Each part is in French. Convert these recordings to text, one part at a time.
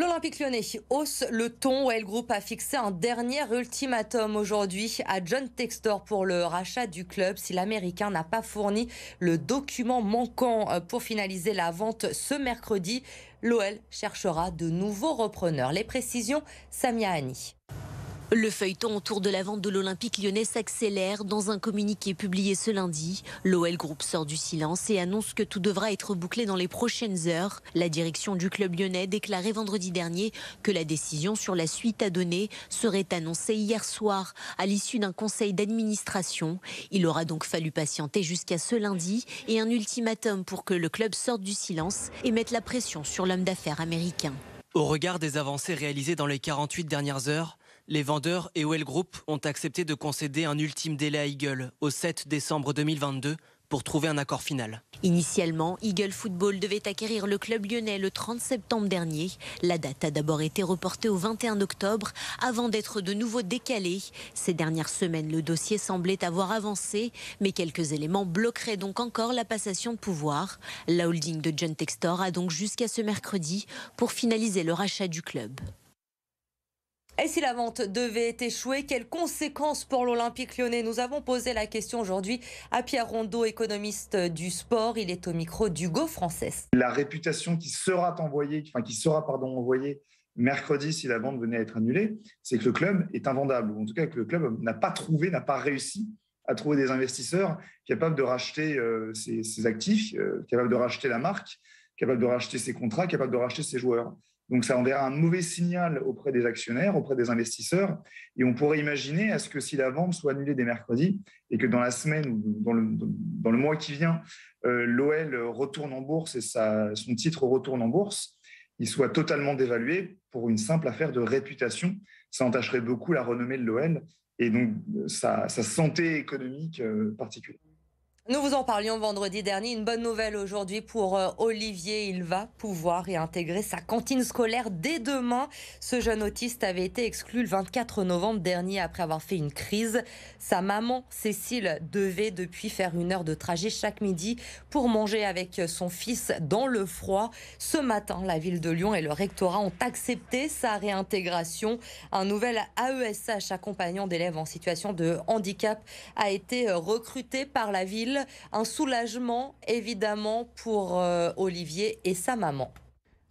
L'Olympique lyonnais hausse le ton. El Group a fixé un dernier ultimatum aujourd'hui à John Textor pour le rachat du club si l'Américain n'a pas fourni le document manquant euh, pour finaliser la vente ce mercredi. L'OL cherchera de nouveaux repreneurs. Les précisions, Samia Hani. Le feuilleton autour de la vente de l'Olympique lyonnais s'accélère. Dans un communiqué publié ce lundi, l'OL Group sort du silence et annonce que tout devra être bouclé dans les prochaines heures. La direction du club lyonnais déclarait vendredi dernier que la décision sur la suite à donner serait annoncée hier soir à l'issue d'un conseil d'administration. Il aura donc fallu patienter jusqu'à ce lundi et un ultimatum pour que le club sorte du silence et mette la pression sur l'homme d'affaires américain. Au regard des avancées réalisées dans les 48 dernières heures, les vendeurs et OL Group ont accepté de concéder un ultime délai à Eagle au 7 décembre 2022 pour trouver un accord final. Initialement, Eagle Football devait acquérir le club lyonnais le 30 septembre dernier. La date a d'abord été reportée au 21 octobre avant d'être de nouveau décalée. Ces dernières semaines, le dossier semblait avoir avancé, mais quelques éléments bloqueraient donc encore la passation de pouvoir. La holding de John Textor a donc jusqu'à ce mercredi pour finaliser le rachat du club. Et si la vente devait échouer, quelles conséquences pour l'Olympique lyonnais Nous avons posé la question aujourd'hui à Pierre Rondeau, économiste du sport. Il est au micro d'Hugo Français. La réputation qui sera envoyée, enfin qui sera pardon envoyée mercredi si la vente venait à être annulée, c'est que le club est invendable, ou en tout cas que le club n'a pas trouvé, n'a pas réussi à trouver des investisseurs capables de racheter euh, ses, actifs, euh, capables de racheter la marque, capables de racheter ses contrats, capables de racheter ses joueurs. Donc ça enverra un mauvais signal auprès des actionnaires, auprès des investisseurs. Et on pourrait imaginer à ce que si la vente soit annulée dès mercredi et que dans la semaine ou dans le, dans le mois qui vient, euh, l'OL retourne en bourse et son titre retourne en bourse, il soit totalement dévalué pour une simple affaire de réputation. Ça entacherait beaucoup la renommée de l'OL et donc sa, sa santé économique euh, particulière. Nous vous en parlions vendredi dernier. Une bonne nouvelle aujourd'hui pour euh, Olivier. Il va pouvoir réintégrer sa cantine scolaire dès demain. Ce jeune autiste avait été exclu le 24 novembre dernier après avoir fait une crise. Sa maman, Cécile, devait depuis faire une heure de trajet chaque midi pour manger avec son fils dans le froid. Ce matin, la ville de Lyon et le rectorat ont accepté sa réintégration. Un nouvel AESH accompagnant d'élèves en situation de handicap a été recruté par la ville. Un soulagement évidemment pour euh, Olivier et sa maman.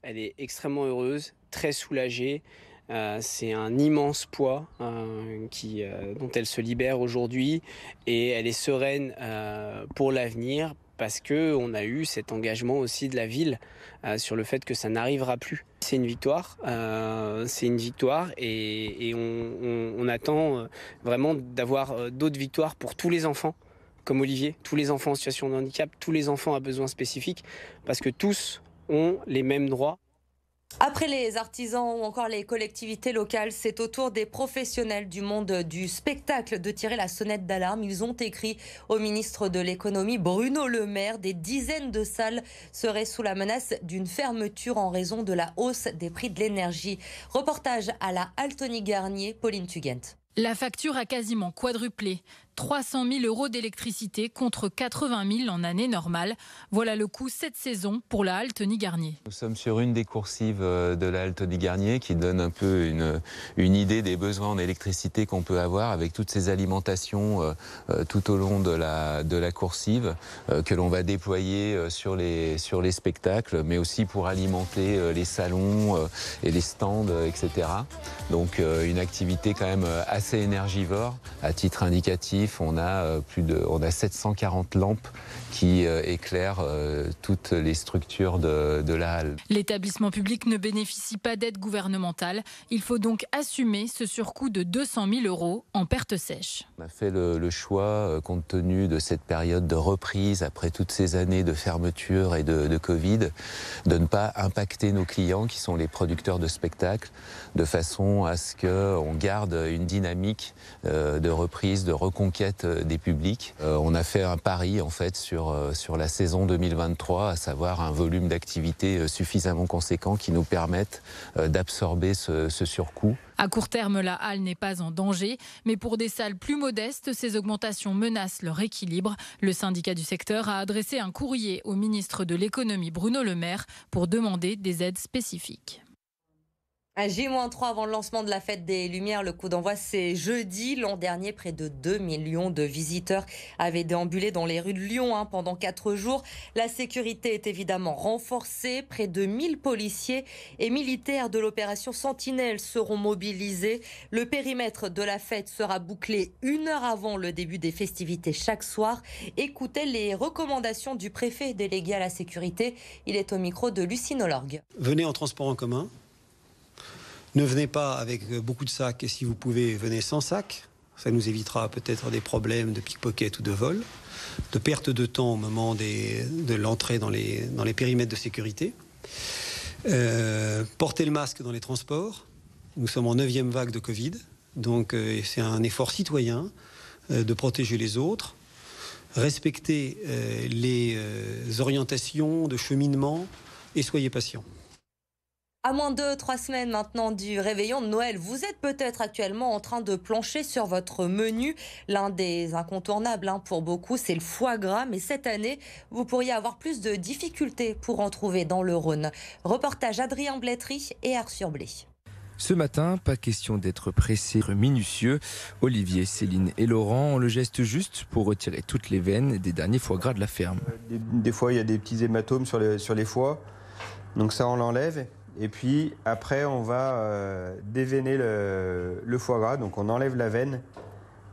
Elle est extrêmement heureuse, très soulagée. Euh, c'est un immense poids euh, dont elle se libère aujourd'hui et elle est sereine pour l'avenir parce qu'on a eu cet engagement aussi de la ville sur le fait que ça n'arrivera plus. C'est une victoire, c'est une victoire et, on, attend vraiment d'avoir d'autres victoires pour tous les enfants comme Olivier, tous les enfants en situation de handicap, tous les enfants à besoins spécifiques, parce que tous ont les mêmes droits. Après les artisans ou encore les collectivités locales, c'est au tour des professionnels du monde du spectacle de tirer la sonnette d'alarme. Ils ont écrit au ministre de l'économie Bruno Le Maire. Des dizaines de salles seraient sous la menace d'une fermeture en raison de la hausse des prix de l'énergie. Reportage à la Altony Garnier, Pauline Tugent. La facture a quasiment quadruplé. 300 000 euros d'électricité contre 80 000 en année normale. Voilà le coût cette saison pour la halte Garnier. Nous sommes sur une des coursives euh, de la halte Garnier qui donne un peu une, idée des besoins en électricité qu'on peut avoir avec toutes ces alimentations euh, euh, tout au long de la, coursive que l'on va déployer sur les spectacles, mais aussi pour alimenter les salons et les stands, etc. Donc une activité quand même assez énergivore à titre indicatif on a euh, plus de, on a 740 lampes qui euh, éclairent euh, toutes les structures de, la halle. L'établissement public ne bénéficie pas d'aide gouvernementale. Il faut donc assumer ce surcoût de 200 000 euros en perte sèche. On a fait le, choix, compte tenu de cette période de reprise après toutes ces années de fermeture et de, de Covid, de ne pas impacter nos clients qui sont les producteurs de spectacles, de façon à ce qu'on garde une dynamique de reprise, de reconquête euh, des publics. Euh, on a fait un pari en fait sur, euh, sur la saison 2023, à savoir un volume d'activité suffisamment conséquent qui nous permette d'absorber ce, ce surcoût. À court terme, la halle n'est pas en danger, mais pour des salles plus modestes, ces augmentations menacent leur équilibre. Le syndicat du secteur a adressé un courrier au ministre de l'économie Bruno Le Maire pour demander des aides spécifiques. À J-3 avant le lancement de la fête des Lumières, le coup d'envoi c'est jeudi. L'an dernier, près de 2 millions de visiteurs avaient déambulé dans les rues de Lyon hein, pendant 4 jours. La sécurité est évidemment renforcée. Près de 1000 policiers et militaires de l'opération Sentinelle seront mobilisés. Le périmètre de la fête sera bouclé une heure avant le début des festivités chaque soir. Écoutez les recommandations du préfet délégué à la sécurité. Il est au micro de Lucine Olorgue. Venez en transport en commun ne venez pas avec euh, beaucoup de sacs et si vous pouvez, venez sans sac. Ça nous évitera peut-être des problèmes de pickpocket ou de vol, de perte de temps au moment de l'entrée dans les, périmètres de sécurité. Euh, portez le masque dans les transports. Nous sommes en neuvième vague de Covid, donc euh, c'est un effort citoyen de protéger les autres. Respectez les orientations de cheminement et soyez patients. À moins de trois semaines maintenant du réveillon de Noël, vous êtes peut-être actuellement en train de plancher sur votre menu. L'un des incontournables hein, pour beaucoup, c'est le foie gras. Mais cette année, vous pourriez avoir plus de difficultés pour en trouver dans le Rhône. Reportage Adrien Blétry et Arthur Blé. Ce matin, pas question d'être pressé, minutieux. Olivier, Céline et Laurent ont le geste juste pour retirer toutes les veines des derniers foie gras de la ferme. Des, fois, il y a des petits hématomes sur les, sur les foies. Donc ça, on l'enlève. Et puis après, on va euh, déveiner le, foie gras. Donc on enlève la veine,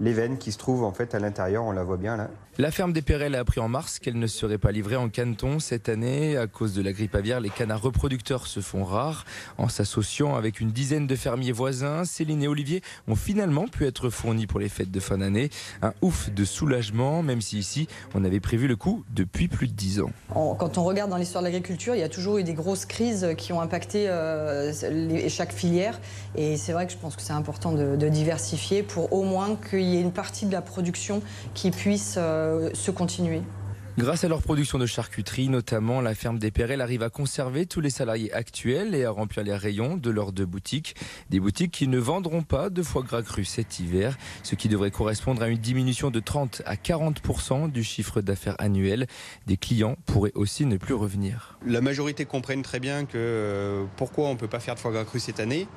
les veines qui se trouvent en fait à l'intérieur. On la voit bien là. La ferme des Perrelles a appris en mars qu'elle ne serait pas livrée en canton cette année. À cause de la grippe aviaire, les canards reproducteurs se font rares. En s'associant avec une dizaine de fermiers voisins, Céline et Olivier ont finalement pu être fournis pour les fêtes de fin d'année. Un ouf de soulagement, même si ici, on avait prévu le coup depuis plus de dix ans. Quand on regarde dans l'histoire de l'agriculture, il y a toujours eu des grosses crises qui ont impacté euh, chaque filière. Et c'est vrai que je pense que c'est important de, diversifier pour au moins qu'il y ait une partie de la production qui puisse... Euh, se continuer. Grâce à leur production de charcuterie, notamment, la ferme des Perrelles arrive à conserver tous les salariés actuels et à remplir les rayons de leurs deux boutiques. Des boutiques qui ne vendront pas de foie gras cru cet hiver, ce qui devrait correspondre à une diminution de 30 à 40% du chiffre d'affaires annuel. Des clients pourraient aussi ne plus revenir. La majorité comprennent très bien que euh, pourquoi on ne peut pas faire de foie gras cru cette année.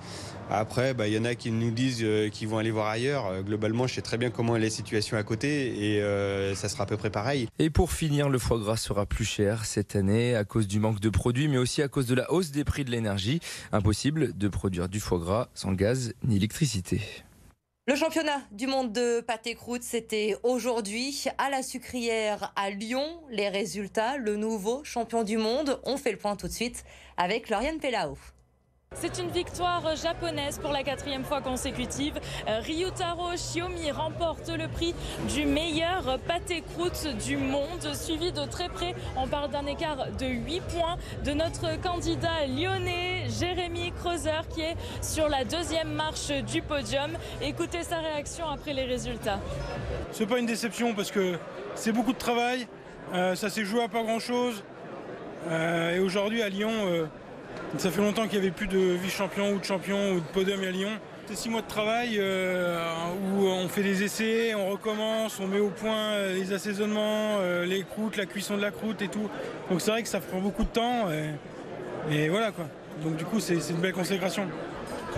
Après, bah, il y en a qui nous disent euh, qu'ils vont aller voir ailleurs. Euh, globalement, je sais très bien comment est la situation à côté et ça sera à peu près pareil. Et pour finir, le foie gras sera plus cher cette année à cause du manque de produits, mais aussi à cause de la hausse des prix de l'énergie. Impossible de produire du foie gras sans gaz ni électricité. Le championnat du monde de pâté croûte, c'était aujourd'hui à la sucrière à Lyon. Les résultats, le nouveau champion du monde. On fait le point tout de suite avec Lauriane Pellao. C'est une victoire japonaise pour la quatrième fois consécutive. Euh, Ryutaro Shiomi remporte le prix du meilleur pâté croûte du monde, suivi de très près, on parle d'un écart de 8 points, de notre candidat lyonnais Jérémy Creuser qui est sur la deuxième marche du podium. Écoutez sa réaction après les résultats. C'est pas une déception parce que c'est beaucoup de travail, euh, ça s'est joué à pas grand chose. Euh, et aujourd'hui à Lyon, ça fait longtemps qu'il n'y avait plus de vice-champion ou de champion ou de podium à Lyon. C'est six mois de travail euh, où on fait des essais, on recommence, on met au point euh, les assaisonnements, euh, les croûtes, la cuisson de la croûte et tout. Donc c'est vrai que ça prend beaucoup de temps et voilà quoi. Donc du coup c'est une belle consécration.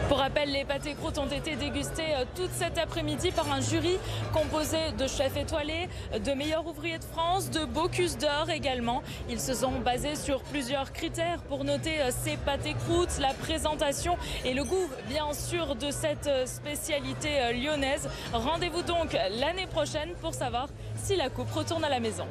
Pour rappel, les pâtés croûtes ont été dégustés euh, toute cet après-midi par un jury composé de chefs étoilés, de meilleurs ouvriers de France, de Bocuse d'or également. Ils se sont basés sur plusieurs critères pour noter euh, ces pâtés croûtes, la présentation et le goût, bien sûr, de cette euh, spécialité lyonnaise. Rendez-vous donc l'année prochaine pour savoir si la coupe retourne à la maison.